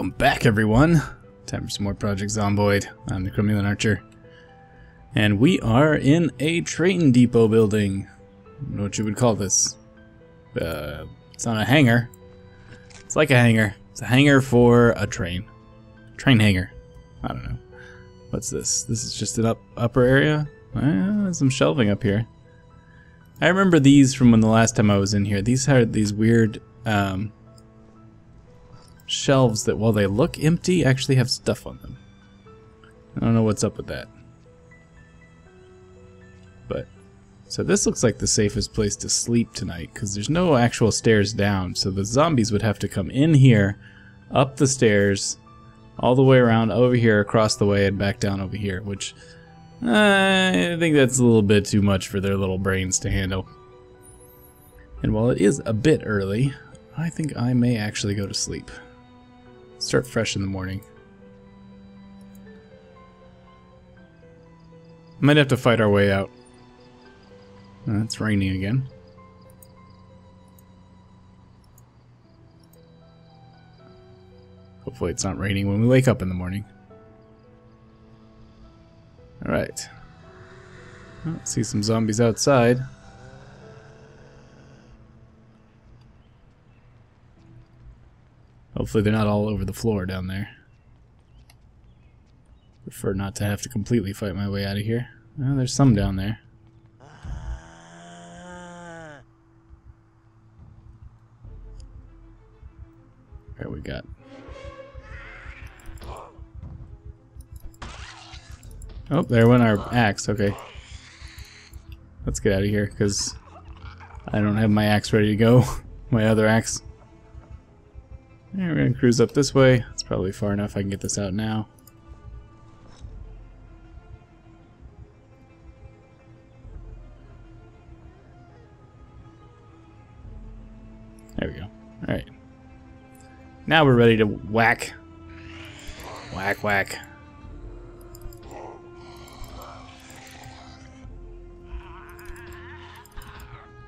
Welcome back, everyone. Time for some more Project Zomboid. I'm the Cromulent Archer. And we are in a train depot building. What you would call this. Uh, it's not a hangar. It's like a hangar. It's a hangar for a train. Train hangar. I don't know. What's this? This is just an up upper area? Uh, some shelving up here. I remember these from when the last time I was in here. These are these weird um, shelves that, while they look empty, actually have stuff on them. I don't know what's up with that. But, so this looks like the safest place to sleep tonight, because there's no actual stairs down, so the zombies would have to come in here, up the stairs, all the way around over here, across the way, and back down over here, which I think that's a little bit too much for their little brains to handle. And while it is a bit early, I think I may actually go to sleep. Start fresh in the morning. Might have to fight our way out. Uh, it's raining again. Hopefully it's not raining when we wake up in the morning. Alright. See some zombies outside. Hopefully they're not all over the floor down there. Prefer not to have to completely fight my way out of here. Oh, there's some down there. There we got. Oh, there went our axe. Okay. Let's get out of here because I don't have my axe ready to go. my other axe. We're gonna cruise up this way. It's probably far enough I can get this out now. There we go. Alright. Now we're ready to whack. Whack, whack.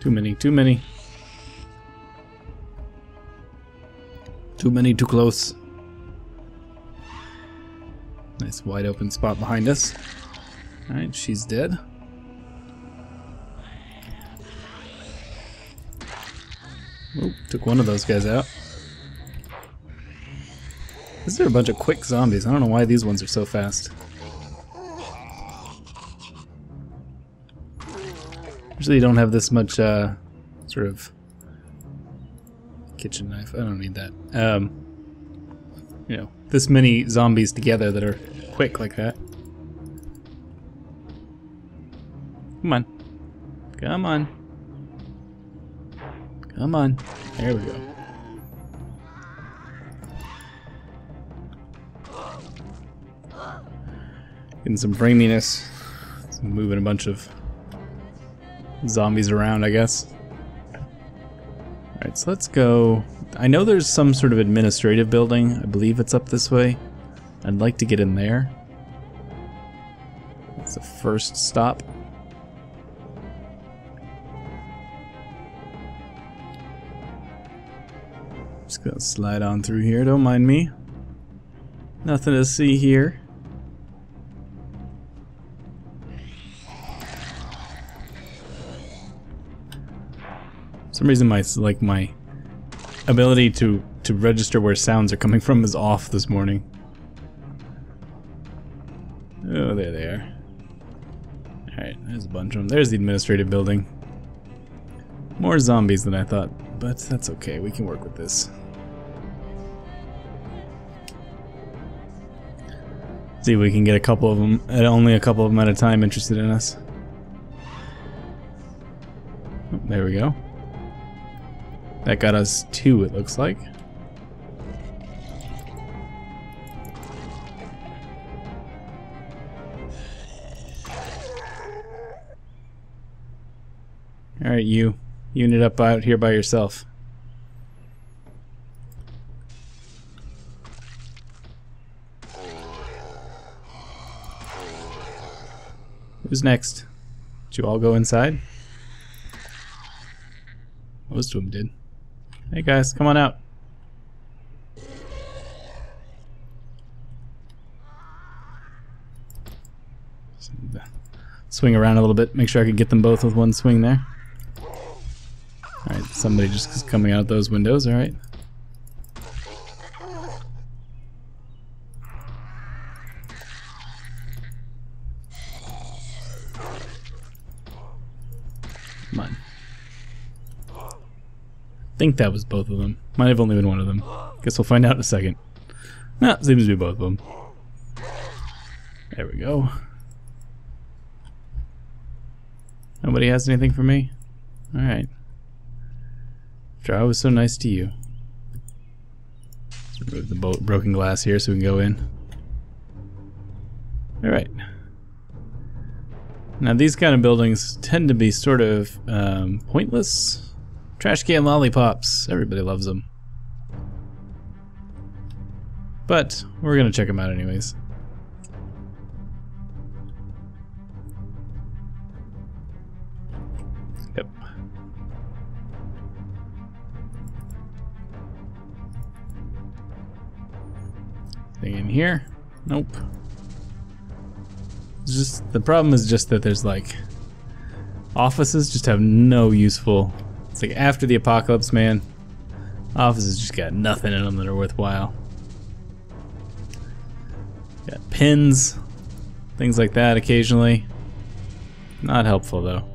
Too many, too many. Too many, too close. Nice wide open spot behind us. Alright, she's dead. Took one of those guys out. These are a bunch of quick zombies. I don't know why these ones are so fast. Usually you don't have this much, uh, sort of kitchen knife. I don't need that. Um, you know, this many zombies together that are quick like that. Come on. Come on. Come on. There we go. Getting some framiness. Moving a bunch of zombies around, I guess. Alright, so let's go. I know there's some sort of administrative building. I believe it's up this way. I'd like to get in there. That's the first stop. Just gonna slide on through here, don't mind me. Nothing to see here. Some reason my like my ability to to register where sounds are coming from is off this morning. Oh, there they are. Alright, there's a bunch of them. There's the administrative building. More zombies than I thought, but that's okay. We can work with this. See if we can get a couple of them, uh, only a couple of them at a time interested in us. Oh, there we go. That got us two, it looks like. Alright, you. You ended up out here by yourself. Who's next? Did you all go inside? Most of them did. Hey guys, come on out. Swing around a little bit, make sure I can get them both with one swing there. Alright, somebody just is coming out those windows, alright. Think that was both of them. Might have only been one of them. Guess we'll find out in a second. Nah, seems to be both of them. There we go. Nobody has anything for me? Alright. After I was so nice to you. Let's remove the broken glass here so we can go in. Alright. Now these kind of buildings tend to be sort of um, pointless. Trash can lollipops. Everybody loves them. But we're going to check them out anyways. Yep. Thing in here? Nope. It's just the problem is just that there's like offices just have no useful. It's like after the apocalypse, man. Offices just got nothing in them that are worthwhile. Got pins, things like that occasionally. Not helpful though.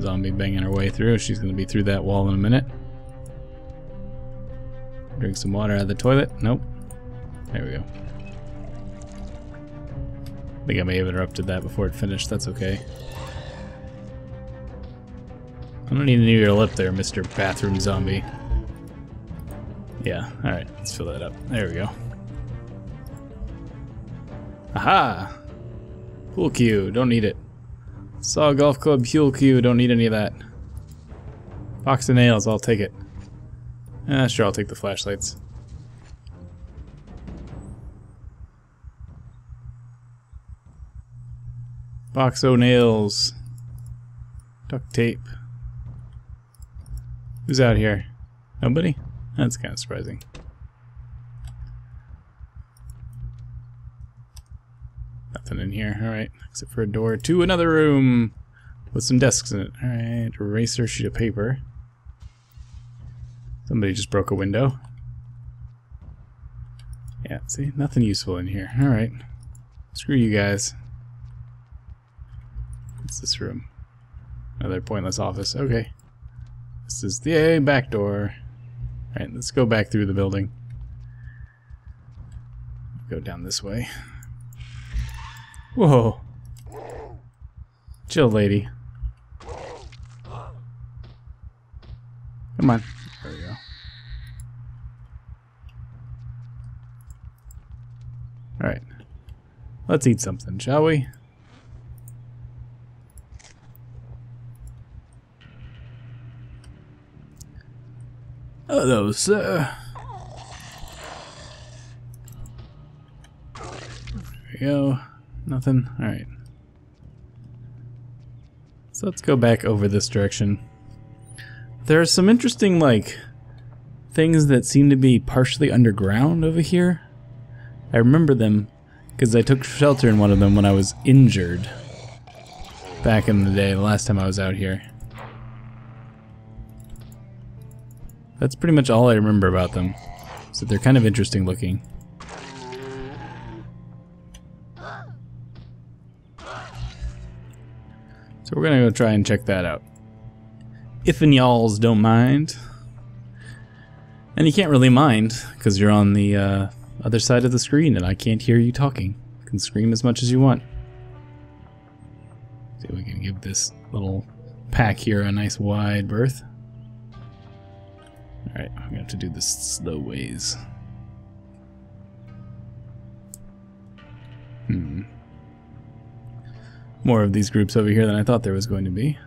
Zombie banging her way through. She's gonna be through that wall in a minute. Drink some water out of the toilet. Nope. There we go. I think I may have interrupted that before it finished. That's okay. I don't need to your lip there, Mr. Bathroom Zombie. Yeah, alright, let's fill that up. There we go. Aha! Pool cue, don't need it. Saw Golf Club pool cue, don't need any of that. Box of nails, I'll take it. Eh, sure, I'll take the flashlights. Box o' nails. Duct tape. Who's out here? Nobody? That's kind of surprising. Nothing in here. Alright, except for a door to another room with some desks in it. Alright, eraser, sheet of paper. Somebody just broke a window. Yeah, see? Nothing useful in here. Alright. Screw you guys. What's this room? Another pointless office. Okay. This is the back door. Alright, let's go back through the building. Go down this way. Whoa. Chill, lady. Come on. There we go. Alright. Let's eat something, shall we? Hello, sir. There we go. Nothing? Alright. So let's go back over this direction. There are some interesting, like, things that seem to be partially underground over here. I remember them because I took shelter in one of them when I was injured back in the day, the last time I was out here. That's pretty much all I remember about them. So they're kind of interesting looking. So we're gonna go try and check that out. If and y'alls don't mind. And you can't really mind, because you're on the uh, other side of the screen and I can't hear you talking. You can scream as much as you want. See we can give this little pack here a nice wide berth. Alright, I'm gonna have to do this slow ways. Hmm. More of these groups over here than I thought there was going to be.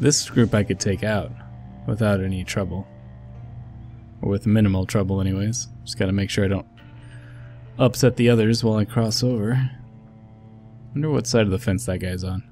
This group I could take out without any trouble. Or with minimal trouble anyways. Just gotta make sure I don't upset the others while I cross over. wonder what side of the fence that guy's on.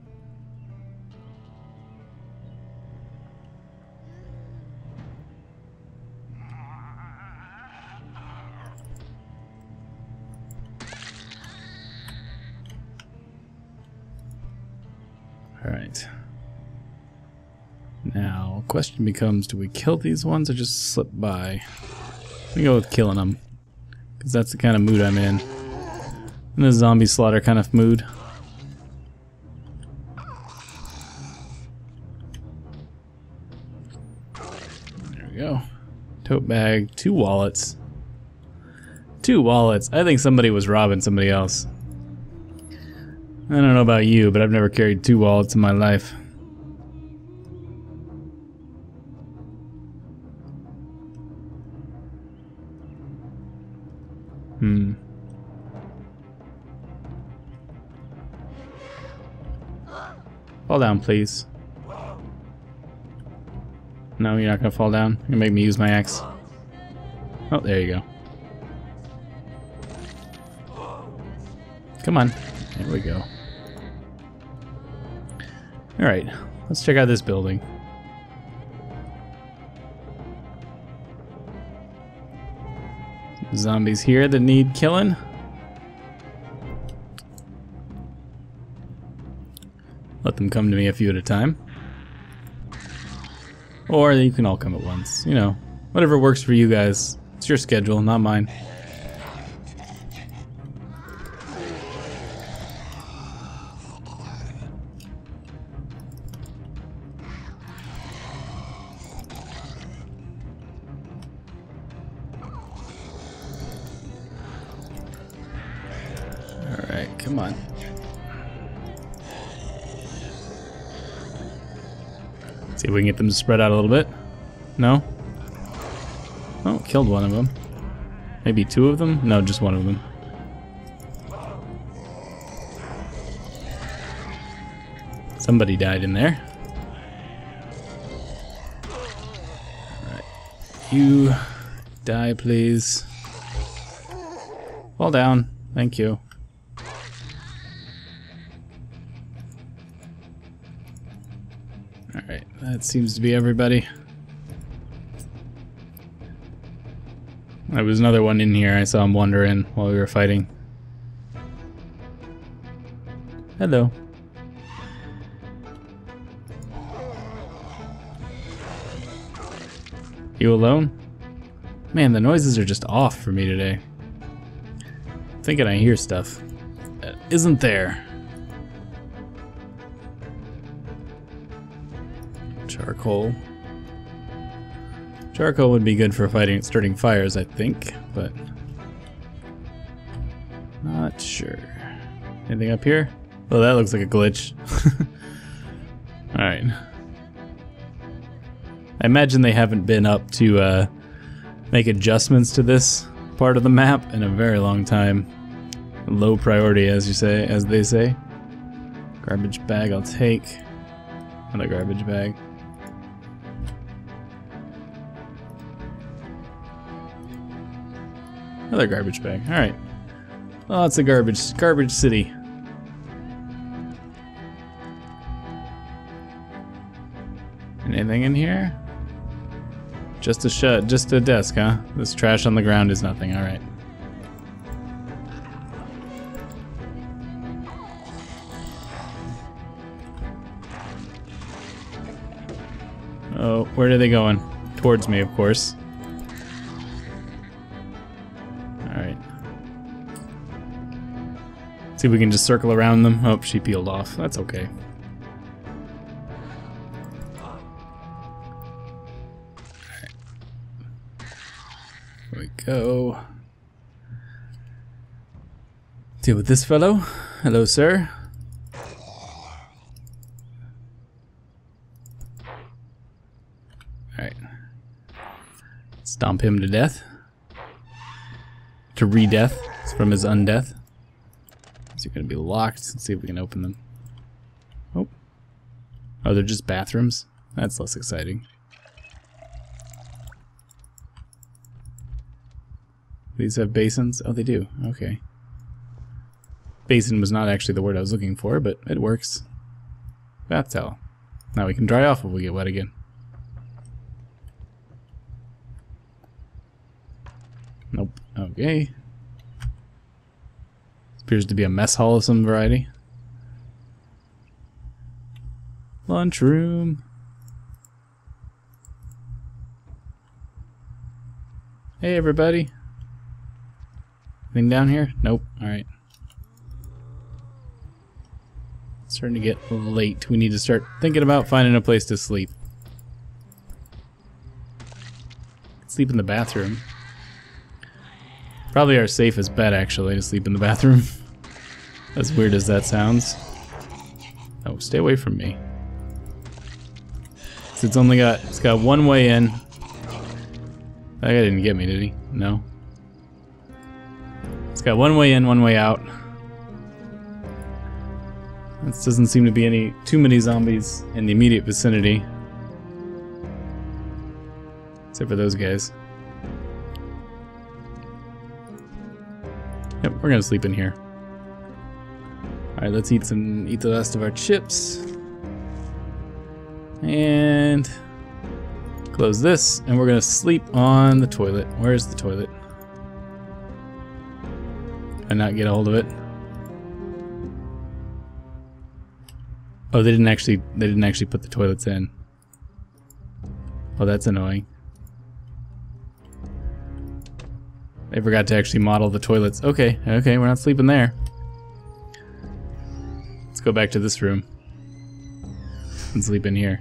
Question becomes, do we kill these ones or just slip by? We go with killing them. Because that's the kind of mood I'm in. In a zombie slaughter kind of mood. There we go. Tote bag, two wallets. Two wallets. I think somebody was robbing somebody else. I don't know about you, but I've never carried two wallets in my life. Fall down, please. No, you're not gonna fall down. You're gonna make me use my axe. Oh, there you go. Come on. There we go. Alright, let's check out this building. Zombies here that need killing. Let them come to me a few at a time. Or you can all come at once. You know, whatever works for you guys. It's your schedule, not mine. Alright, come on. See if we can get them to spread out a little bit. No? Oh, killed one of them. Maybe two of them? No, just one of them. Somebody died in there. Alright. You die, please. Fall down. Thank you. Alright, that seems to be everybody. There was another one in here. I saw him wandering while we were fighting. Hello. You alone? Man, the noises are just off for me today. thinking I hear stuff that isn't there. Charcoal. Charcoal would be good for fighting, starting fires, I think, but not sure. Anything up here? Oh, that looks like a glitch. Alright. I imagine they haven't been up to uh, make adjustments to this part of the map in a very long time. Low priority, as you say, as they say. Garbage bag, I'll take. Another garbage bag. Another garbage bag. All right. Lots of garbage. Garbage city. Anything in here? Just a shut, just a desk, huh? This trash on the ground is nothing. All right. Oh, where are they going? Towards me, of course. See if we can just circle around them. Oh, she peeled off. That's okay. Here we go. Deal with this fellow. Hello, sir. Alright. Stomp him to death. To re-death from his undeath. Is he gonna be locked? Let's see if we can open them. Oh. Oh, they're just bathrooms? That's less exciting. These have basins? Oh, they do. Okay. Basin was not actually the word I was looking for, but it works. Bath towel. Now we can dry off if we get wet again. Nope. Okay. Appears to be a mess hall of some variety. Lunchroom. Hey, everybody. Anything down here? Nope. Alright. Starting to get late. We need to start thinking about finding a place to sleep. Sleep in the bathroom. Probably our safest bet, actually, to sleep in the bathroom. as weird as that sounds. Oh, stay away from me. It's only got it's got one way in. That guy didn't get me, did he? No. It's got one way in, one way out. This doesn't seem to be any too many zombies in the immediate vicinity. Except for those guys. Yep, we're gonna sleep in here. Alright, let's eat some eat the rest of our chips. And close this, and we're gonna sleep on the toilet. Where's the toilet? And not get a hold of it. Oh, they didn't actually they didn't actually put the toilets in. Oh, that's annoying. They forgot to actually model the toilets. Okay, okay, we're not sleeping there. Go back to this room. And sleep in here.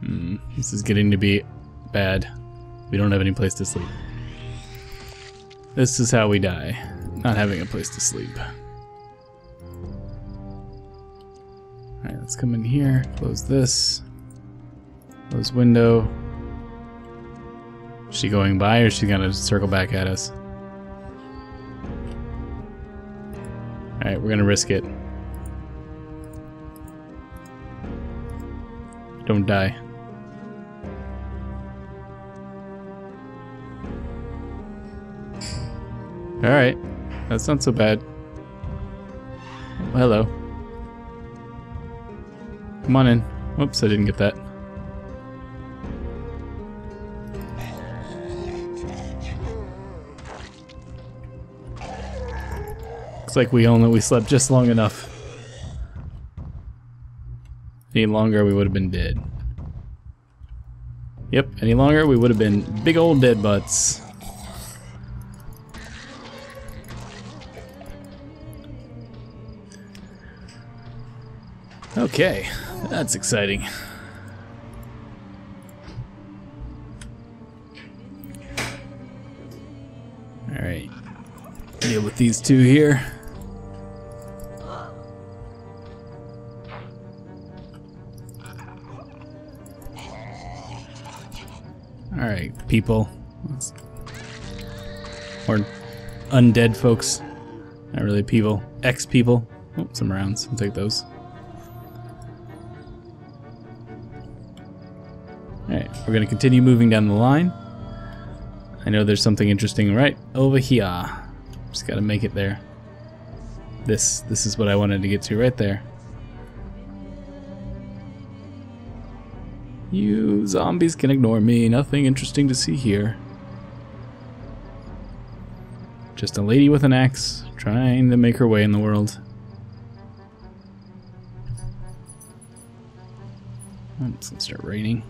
Hmm, this is getting to be bad. We don't have any place to sleep. This is how we die. Not having a place to sleep. Alright, let's come in here, close this. Close window. Is she going by or is she gonna circle back at us? Alright, we're gonna risk it. Don't die. Alright, that's not so bad. Hello. Come on in. Whoops, I didn't get that. Looks like we only we slept just long enough. Any longer, we would have been dead. Yep, any longer, we would have been big old dead butts. Okay, that's exciting. Alright, deal with these two here. People. Or undead folks. Not really people. Ex people. Oh, some rounds. I'll take those. Alright, we're going to continue moving down the line. I know there's something interesting right over here. Just got to make it there. This, this is what I wanted to get to right there. You zombies can ignore me. Nothing interesting to see here. Just a lady with an axe trying to make her way in the world. Oh, it's gonna start raining.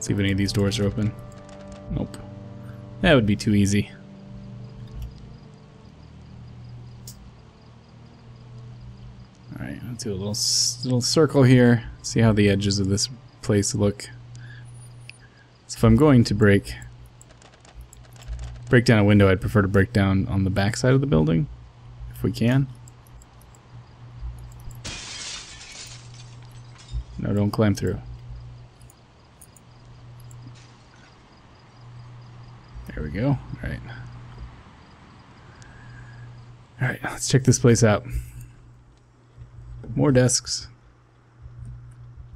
See if any of these doors are open. Nope. That would be too easy. Alright, let's do a little, little circle here. See how the edges of this place look. So if I'm going to break break down a window, I'd prefer to break down on the back side of the building, if we can. No, don't climb through. There we go. Alright. Alright, let's check this place out. More desks.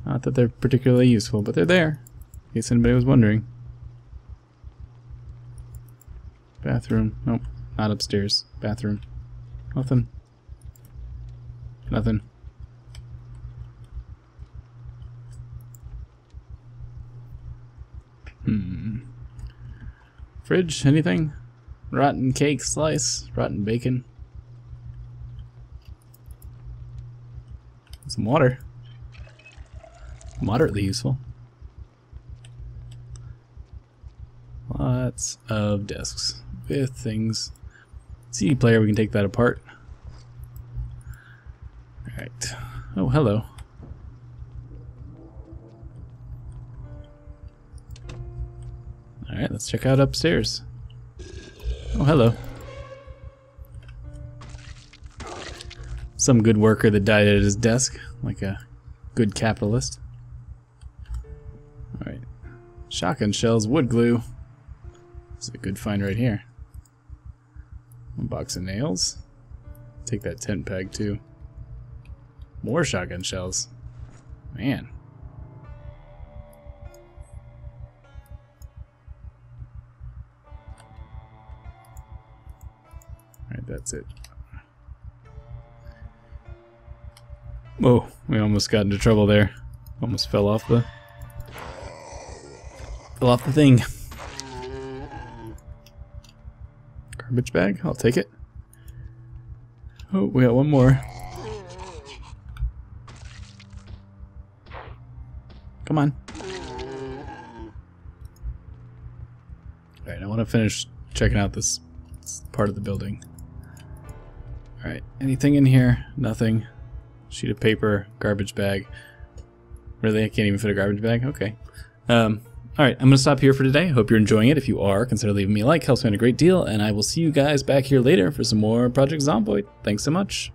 Not that they're particularly useful, but they're there. In case anybody was wondering. Bathroom. Nope. Not upstairs. Bathroom. Nothing. Nothing. Hmm. Fridge? Anything? Rotten cake slice? Rotten bacon? Some water. Moderately useful. Lots of desks with things. CD player, we can take that apart. Alright. Oh, hello. Alright, let's check out upstairs. Oh, hello. Some good worker that died at his desk, like a good capitalist. Alright. Shotgun shells, wood glue. Is a good find right here. One box of nails. Take that tent peg too. More shotgun shells. Man. Alright, that's it. Whoa, we almost got into trouble there. Almost fell off the fell off the thing. Garbage bag? I'll take it. Oh, we got one more. Come on. Alright, I want to finish checking out this part of the building. Alright, anything in here? Nothing. Sheet of paper, garbage bag. Really? I can't even fit a garbage bag? Okay. Um, Alright, I'm going to stop here for today. Hope you're enjoying it. If you are, consider leaving me a like. Helps me out a great deal. And I will see you guys back here later for some more Project Zomboid. Thanks so much.